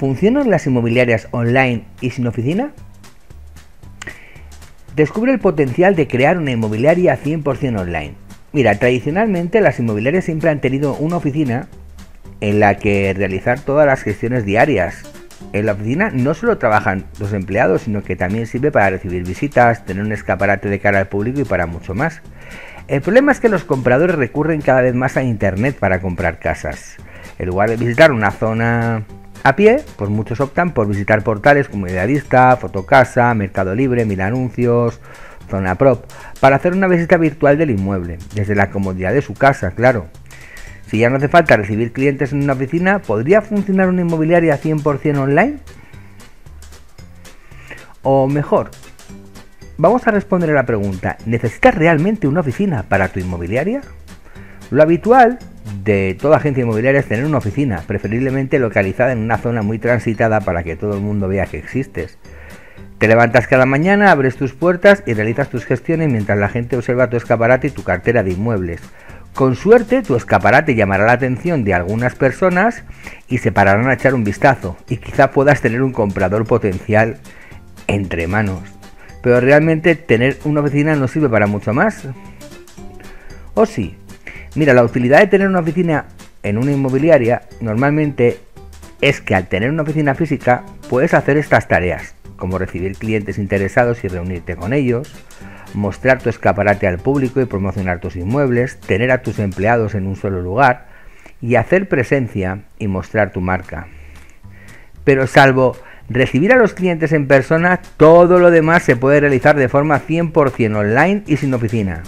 ¿Funcionan las inmobiliarias online y sin oficina? Descubre el potencial de crear una inmobiliaria 100% online. Mira, tradicionalmente las inmobiliarias siempre han tenido una oficina en la que realizar todas las gestiones diarias. En la oficina no solo trabajan los empleados, sino que también sirve para recibir visitas, tener un escaparate de cara al público y para mucho más. El problema es que los compradores recurren cada vez más a Internet para comprar casas. En lugar de visitar una zona a pie, pues muchos optan por visitar portales como Idealista, Fotocasa, Mercado Libre, Mil Anuncios, Zona Prop, para hacer una visita virtual del inmueble, desde la comodidad de su casa, claro. Si ya no hace falta recibir clientes en una oficina, ¿podría funcionar una inmobiliaria 100% online? O mejor, vamos a responder a la pregunta, ¿necesitas realmente una oficina para tu inmobiliaria? Lo habitual de toda agencia inmobiliaria es tener una oficina, preferiblemente localizada en una zona muy transitada para que todo el mundo vea que existes. Te levantas cada mañana, abres tus puertas y realizas tus gestiones mientras la gente observa tu escaparate y tu cartera de inmuebles. Con suerte, tu escaparate llamará la atención de algunas personas y se pararán a echar un vistazo y quizá puedas tener un comprador potencial entre manos. Pero realmente tener una oficina no sirve para mucho más. ¿O sí? Mira, la utilidad de tener una oficina en una inmobiliaria normalmente es que al tener una oficina física puedes hacer estas tareas, como recibir clientes interesados y reunirte con ellos, mostrar tu escaparate al público y promocionar tus inmuebles, tener a tus empleados en un solo lugar y hacer presencia y mostrar tu marca. Pero salvo recibir a los clientes en persona, todo lo demás se puede realizar de forma 100% online y sin oficina.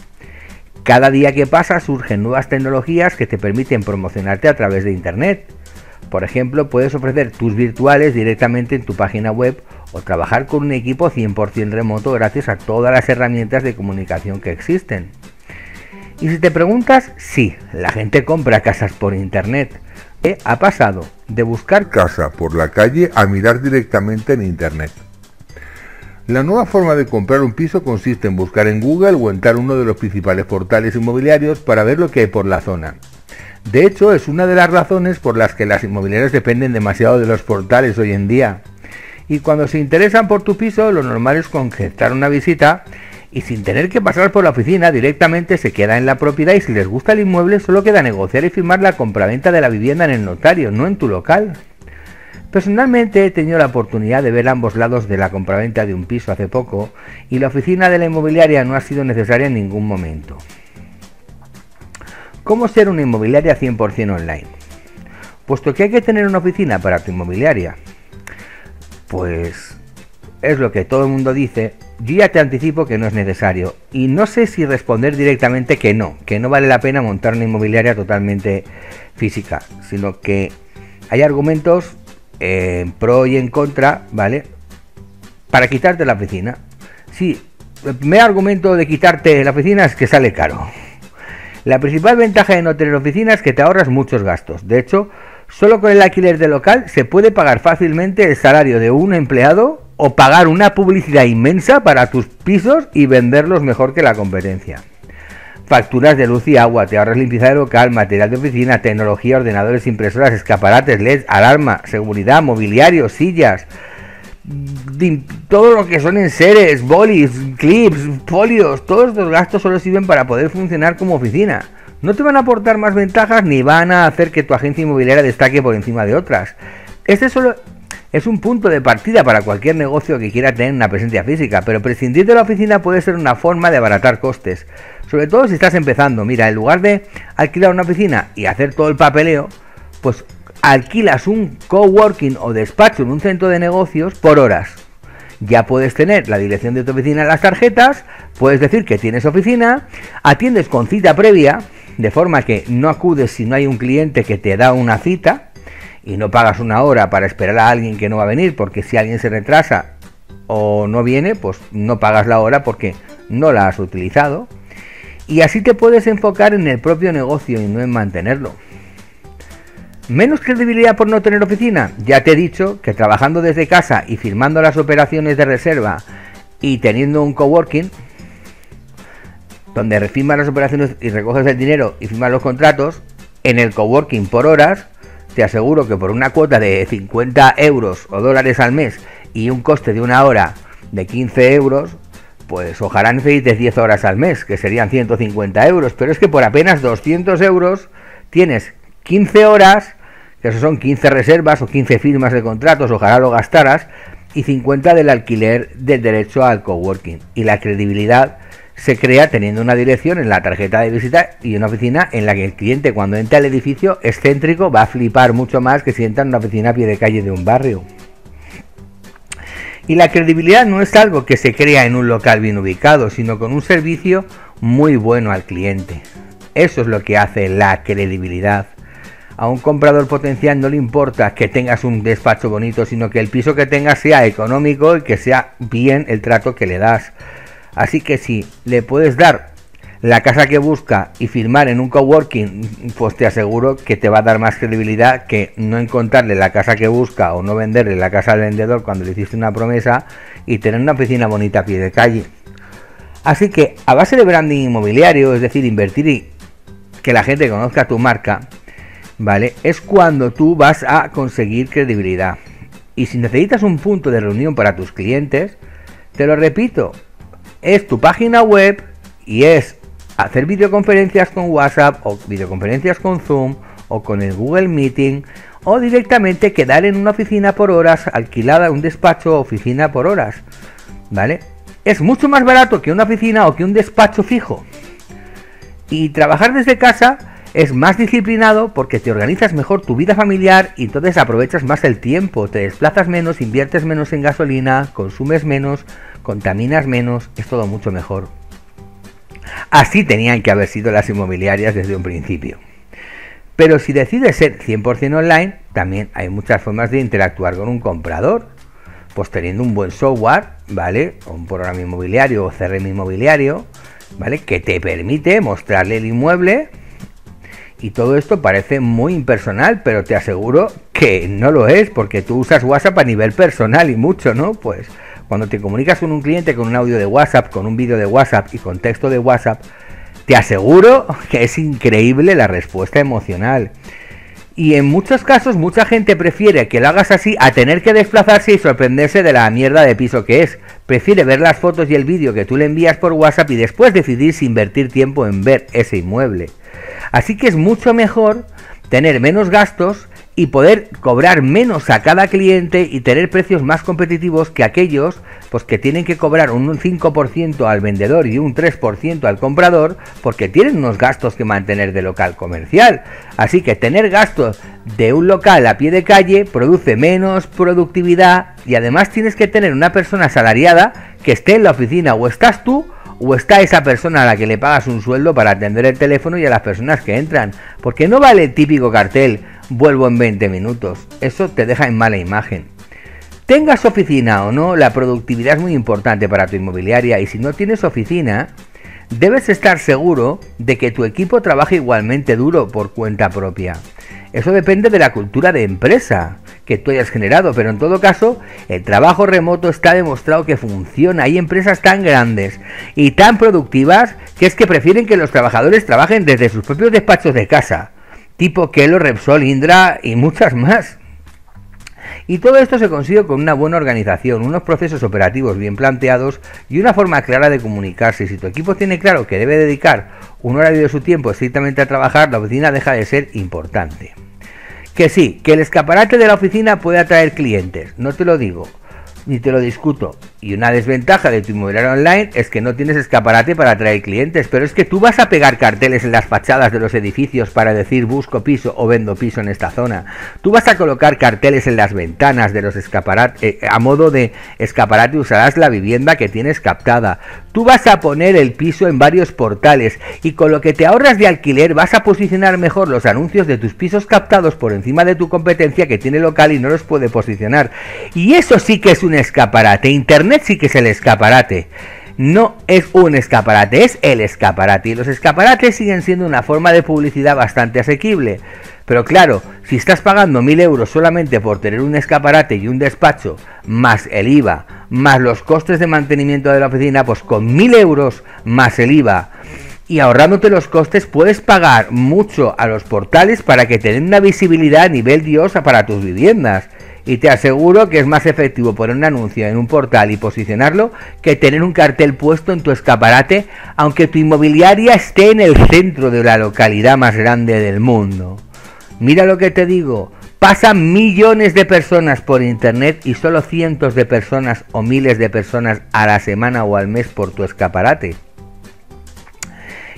Cada día que pasa surgen nuevas tecnologías que te permiten promocionarte a través de Internet. Por ejemplo, puedes ofrecer tus virtuales directamente en tu página web o trabajar con un equipo 100% remoto gracias a todas las herramientas de comunicación que existen. Y si te preguntas, sí, la gente compra casas por Internet. ¿Qué ha pasado de buscar casa por la calle a mirar directamente en Internet? La nueva forma de comprar un piso consiste en buscar en Google o entrar uno de los principales portales inmobiliarios para ver lo que hay por la zona. De hecho, es una de las razones por las que las inmobiliarias dependen demasiado de los portales hoy en día. Y cuando se interesan por tu piso, lo normal es concertar una visita y sin tener que pasar por la oficina, directamente se queda en la propiedad y si les gusta el inmueble, solo queda negociar y firmar la compraventa de la vivienda en el notario, no en tu local. Personalmente he tenido la oportunidad de ver ambos lados de la compraventa de un piso hace poco y la oficina de la inmobiliaria no ha sido necesaria en ningún momento. ¿Cómo ser una inmobiliaria 100% online? Puesto que hay que tener una oficina para tu inmobiliaria, pues es lo que todo el mundo dice, yo ya te anticipo que no es necesario. Y no sé si responder directamente que no, que no vale la pena montar una inmobiliaria totalmente física, sino que hay argumentos en pro y en contra, ¿vale? Para quitarte la oficina. Sí, el primer argumento de quitarte la oficina es que sale caro. La principal ventaja de no tener oficina es que te ahorras muchos gastos. De hecho, solo con el alquiler de local se puede pagar fácilmente el salario de un empleado o pagar una publicidad inmensa para tus pisos y venderlos mejor que la competencia facturas de luz y agua, te ahorras limpieza de local, material de oficina, tecnología, ordenadores, impresoras, escaparates, LED, alarma, seguridad, mobiliario, sillas, todo lo que son enseres, bolis, clips, folios, todos estos gastos solo sirven para poder funcionar como oficina. No te van a aportar más ventajas ni van a hacer que tu agencia inmobiliaria destaque por encima de otras. Este solo es un punto de partida para cualquier negocio que quiera tener una presencia física, pero prescindir de la oficina puede ser una forma de abaratar costes. Sobre todo si estás empezando. Mira, en lugar de alquilar una oficina y hacer todo el papeleo, pues alquilas un coworking o despacho en un centro de negocios por horas. Ya puedes tener la dirección de tu oficina en las tarjetas, puedes decir que tienes oficina, atiendes con cita previa, de forma que no acudes si no hay un cliente que te da una cita y no pagas una hora para esperar a alguien que no va a venir, porque si alguien se retrasa o no viene, pues no pagas la hora porque no la has utilizado y así te puedes enfocar en el propio negocio y no en mantenerlo. Menos credibilidad por no tener oficina. Ya te he dicho que trabajando desde casa y firmando las operaciones de reserva y teniendo un coworking, donde refirmas las operaciones y recoges el dinero y firmas los contratos, en el coworking por horas, te aseguro que por una cuota de 50 euros o dólares al mes y un coste de una hora de 15 euros, pues ojalá necesites 10 horas al mes, que serían 150 euros, pero es que por apenas 200 euros tienes 15 horas, que eso son 15 reservas o 15 firmas de contratos, ojalá lo gastaras, y 50 del alquiler del derecho al coworking. Y la credibilidad se crea teniendo una dirección en la tarjeta de visita y una oficina en la que el cliente cuando entra al edificio excéntrico va a flipar mucho más que si entra en una oficina a pie de calle de un barrio. Y la credibilidad no es algo que se crea en un local bien ubicado, sino con un servicio muy bueno al cliente. Eso es lo que hace la credibilidad. A un comprador potencial no le importa que tengas un despacho bonito, sino que el piso que tengas sea económico y que sea bien el trato que le das. Así que si le puedes dar la casa que busca y firmar en un coworking, pues te aseguro que te va a dar más credibilidad que no encontrarle la casa que busca o no venderle la casa al vendedor cuando le hiciste una promesa y tener una oficina bonita a pie de calle. Así que a base de branding inmobiliario, es decir, invertir y que la gente conozca tu marca, ¿vale? Es cuando tú vas a conseguir credibilidad. Y si necesitas un punto de reunión para tus clientes, te lo repito, es tu página web y es hacer videoconferencias con WhatsApp o videoconferencias con Zoom o con el Google Meeting o directamente quedar en una oficina por horas, alquilada un despacho oficina por horas. ¿Vale? Es mucho más barato que una oficina o que un despacho fijo. Y trabajar desde casa es más disciplinado porque te organizas mejor tu vida familiar y entonces aprovechas más el tiempo, te desplazas menos, inviertes menos en gasolina, consumes menos, contaminas menos, es todo mucho mejor. Así tenían que haber sido las inmobiliarias desde un principio. Pero si decides ser 100% online, también hay muchas formas de interactuar con un comprador. Pues teniendo un buen software, ¿vale? Un programa inmobiliario o CRM inmobiliario, ¿vale? Que te permite mostrarle el inmueble. Y todo esto parece muy impersonal, pero te aseguro que no lo es, porque tú usas WhatsApp a nivel personal y mucho, ¿no? Pues cuando te comunicas con un cliente con un audio de WhatsApp, con un vídeo de WhatsApp y con texto de WhatsApp, te aseguro que es increíble la respuesta emocional. Y en muchos casos mucha gente prefiere que lo hagas así a tener que desplazarse y sorprenderse de la mierda de piso que es. Prefiere ver las fotos y el vídeo que tú le envías por WhatsApp y después decidir si invertir tiempo en ver ese inmueble. Así que es mucho mejor tener menos gastos y poder cobrar menos a cada cliente y tener precios más competitivos que aquellos pues que tienen que cobrar un 5% al vendedor y un 3% al comprador porque tienen unos gastos que mantener de local comercial. Así que tener gastos de un local a pie de calle produce menos productividad y además tienes que tener una persona asalariada que esté en la oficina o estás tú o está esa persona a la que le pagas un sueldo para atender el teléfono y a las personas que entran. Porque no vale el típico cartel vuelvo en 20 minutos. Eso te deja en mala imagen. Tengas oficina o no, la productividad es muy importante para tu inmobiliaria y si no tienes oficina, debes estar seguro de que tu equipo trabaja igualmente duro por cuenta propia. Eso depende de la cultura de empresa que tú hayas generado, pero en todo caso, el trabajo remoto está demostrado que funciona. Hay empresas tan grandes y tan productivas que es que prefieren que los trabajadores trabajen desde sus propios despachos de casa tipo Kelo, Repsol, Indra y muchas más. Y todo esto se consigue con una buena organización, unos procesos operativos bien planteados y una forma clara de comunicarse. Si tu equipo tiene claro que debe dedicar un horario de su tiempo estrictamente a trabajar, la oficina deja de ser importante. Que sí, que el escaparate de la oficina puede atraer clientes, no te lo digo, ni te lo discuto. Y una desventaja de tu inmobiliario online es que no tienes escaparate para atraer clientes, pero es que tú vas a pegar carteles en las fachadas de los edificios para decir busco piso o vendo piso en esta zona. Tú vas a colocar carteles en las ventanas de los escaparates, eh, a modo de escaparate usarás la vivienda que tienes captada. Tú vas a poner el piso en varios portales y con lo que te ahorras de alquiler vas a posicionar mejor los anuncios de tus pisos captados por encima de tu competencia que tiene local y no los puede posicionar. Y eso sí que es un escaparate. Internet sí que es el escaparate. No es un escaparate, es el escaparate. Y los escaparates siguen siendo una forma de publicidad bastante asequible. Pero claro, si estás pagando mil euros solamente por tener un escaparate y un despacho, más el IVA, más los costes de mantenimiento de la oficina, pues con mil euros más el IVA, y ahorrándote los costes puedes pagar mucho a los portales para que te den una visibilidad a nivel diosa para tus viviendas. Y te aseguro que es más efectivo poner un anuncio en un portal y posicionarlo que tener un cartel puesto en tu escaparate, aunque tu inmobiliaria esté en el centro de la localidad más grande del mundo. Mira lo que te digo, pasan millones de personas por internet y solo cientos de personas o miles de personas a la semana o al mes por tu escaparate.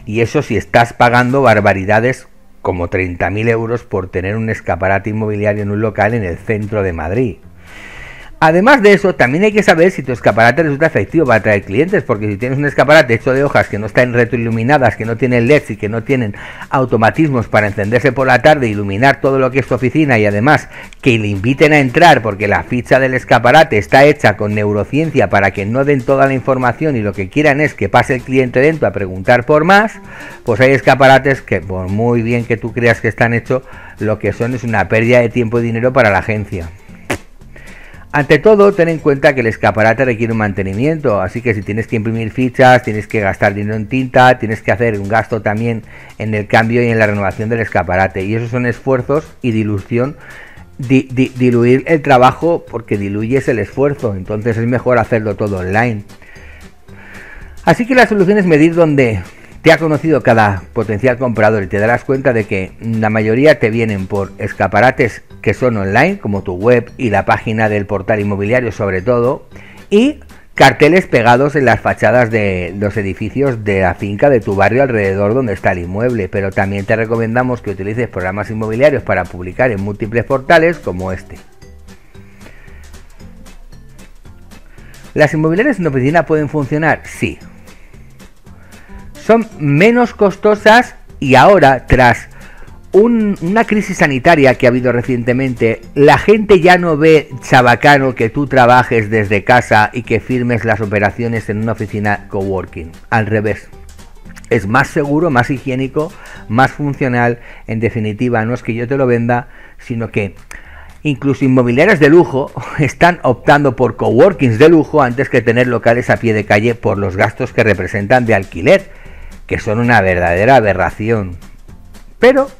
Y eso si estás pagando barbaridades como 30.000 euros por tener un escaparate inmobiliario en un local en el centro de Madrid. Además de eso, también hay que saber si tu escaparate resulta efectivo para atraer clientes, porque si tienes un escaparate hecho de hojas que no están retroiluminadas, que no tienen LEDs y que no tienen automatismos para encenderse por la tarde, iluminar todo lo que es tu oficina y además que le inviten a entrar porque la ficha del escaparate está hecha con neurociencia para que no den toda la información y lo que quieran es que pase el cliente dentro a preguntar por más, pues hay escaparates que por muy bien que tú creas que están hechos, lo que son es una pérdida de tiempo y dinero para la agencia. Ante todo, ten en cuenta que el escaparate requiere un mantenimiento, así que si tienes que imprimir fichas, tienes que gastar dinero en tinta, tienes que hacer un gasto también en el cambio y en la renovación del escaparate. Y esos son esfuerzos y dilución, diluir el trabajo porque diluyes el esfuerzo, entonces es mejor hacerlo todo online. Así que la solución es medir dónde te ha conocido cada potencial comprador y te darás cuenta de que la mayoría te vienen por escaparates que son online, como tu web y la página del portal inmobiliario sobre todo, y carteles pegados en las fachadas de los edificios de la finca de tu barrio alrededor donde está el inmueble, pero también te recomendamos que utilices programas inmobiliarios para publicar en múltiples portales como este. ¿Las inmobiliarias en oficina pueden funcionar? Sí, son menos costosas y ahora, tras una crisis sanitaria que ha habido recientemente, la gente ya no ve chabacano que tú trabajes desde casa y que firmes las operaciones en una oficina coworking. Al revés. Es más seguro, más higiénico, más funcional. En definitiva, no es que yo te lo venda, sino que incluso inmobiliarias de lujo están optando por coworkings de lujo antes que tener locales a pie de calle por los gastos que representan de alquiler que son una verdadera aberración. Pero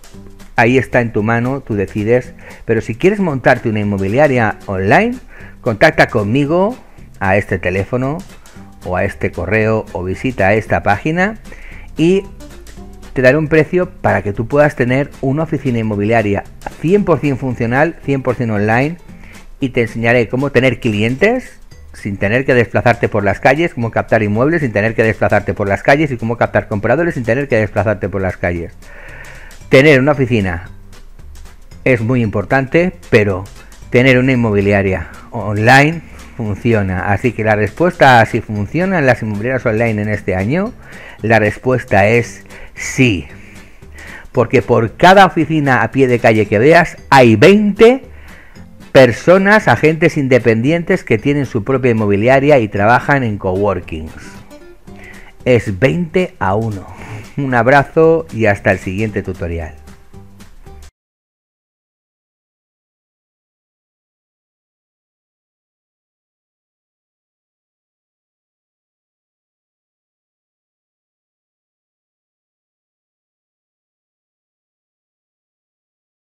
ahí está en tu mano, tú decides. Pero si quieres montarte una inmobiliaria online, contacta conmigo a este teléfono o a este correo o visita esta página y te daré un precio para que tú puedas tener una oficina inmobiliaria 100% funcional, 100% online y te enseñaré cómo tener clientes sin tener que desplazarte por las calles, cómo captar inmuebles sin tener que desplazarte por las calles y cómo captar compradores sin tener que desplazarte por las calles. Tener una oficina es muy importante, pero tener una inmobiliaria online funciona. Así que la respuesta a si funcionan las inmobiliarias online en este año, la respuesta es sí. Porque por cada oficina a pie de calle que veas, hay 20 personas, agentes independientes que tienen su propia inmobiliaria y trabajan en coworkings. Es 20 a 1. Un abrazo y hasta el siguiente tutorial.